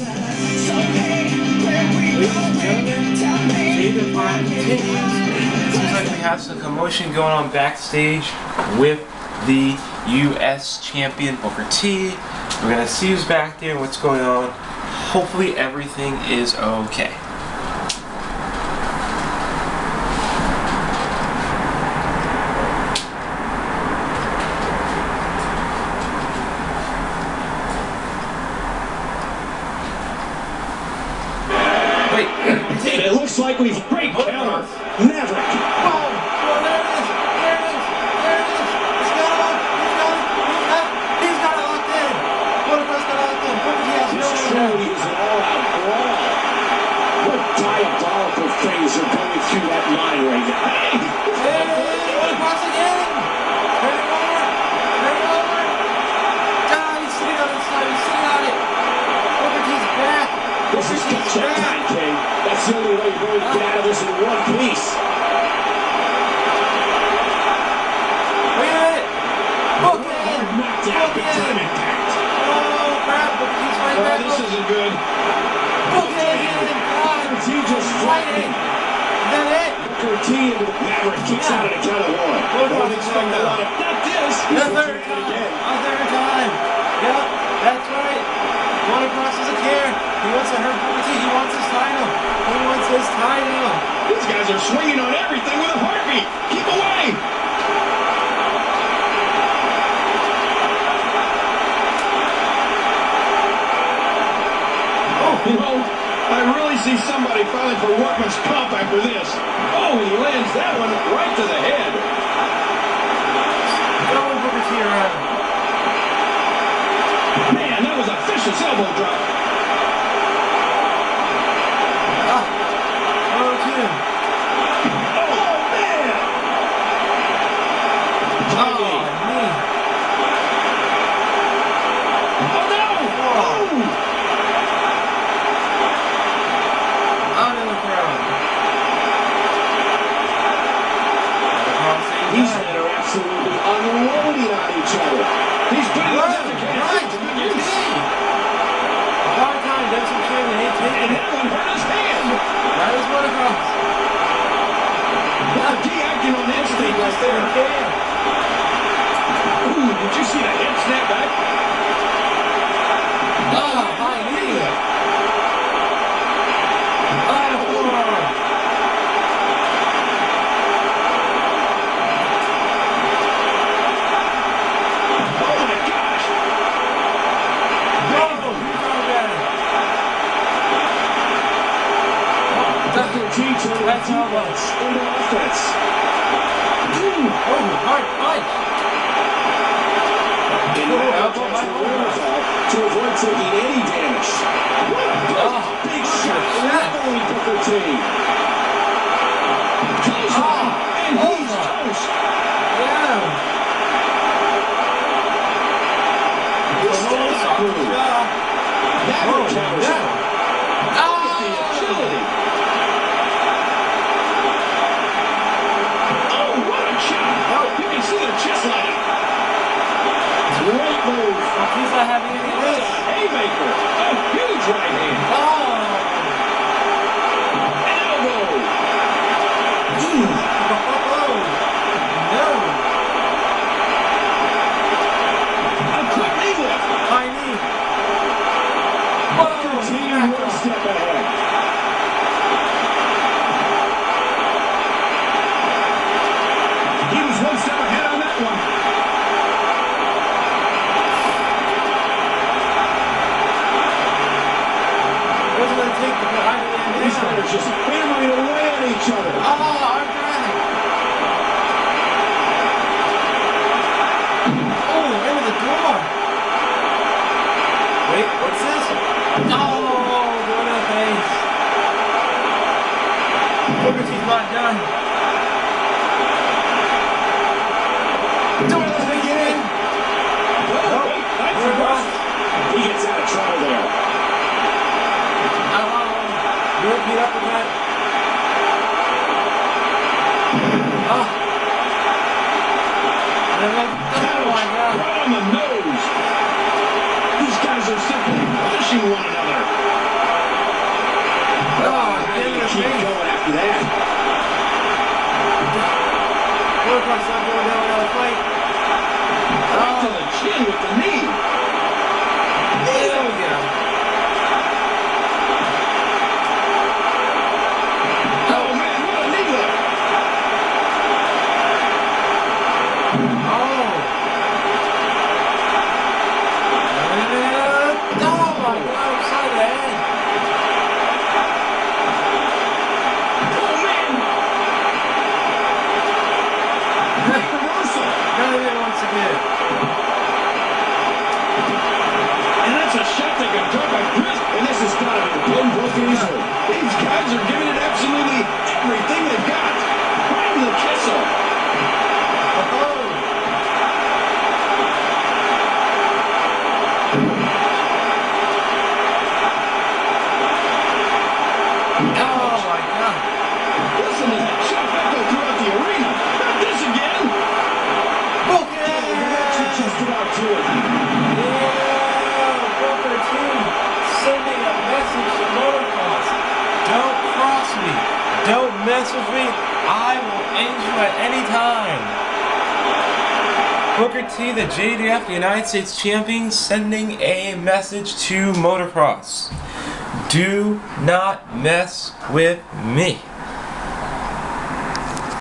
Seems like we have some commotion going on backstage with the U.S. champion Booker T. We're gonna see who's back there, what's going on. Hopefully everything is okay. Wait, And it going to get out of this in one piece. Wait a minute! Book it! Hard knockdown, Book big impact. Oh, crap! Right Oh, back! this isn't good. Book it! God! Booker T just Fighting! fighting. Is that it? Booker T into the Maverick kicks out at a count of one. Don't expect a lot of... Not this. The third looking at it time. again. A third time. Yep, that's right. Motocross doesn't care. He wants to hurt Booker T. He wants his title. He wants his. These guys are swinging on everything with a heartbeat. Keep away. Oh, you know, I really see somebody filing for workman's comp after this. Oh, he lands that one right to the head. T. Man, that was a vicious elbow drop. Taking any damage. What a big, Oh, shot that. Booker T. right hand. Oh. Elbow. Oh. No. A quick knee lift. High knee. Booker Whoa. T Back one step ahead. He was one step Booker T's done. Door to the face again. Oh, Nope. He gets out of trouble there. Oh, European uppercut. Oh. Motocross not going down without a fight. Right to the chin with the knee. We go. Oh man, what a knee. I will end you at any time. Booker T, the JWF United States champion, sending a message to motocross. Do not mess with me.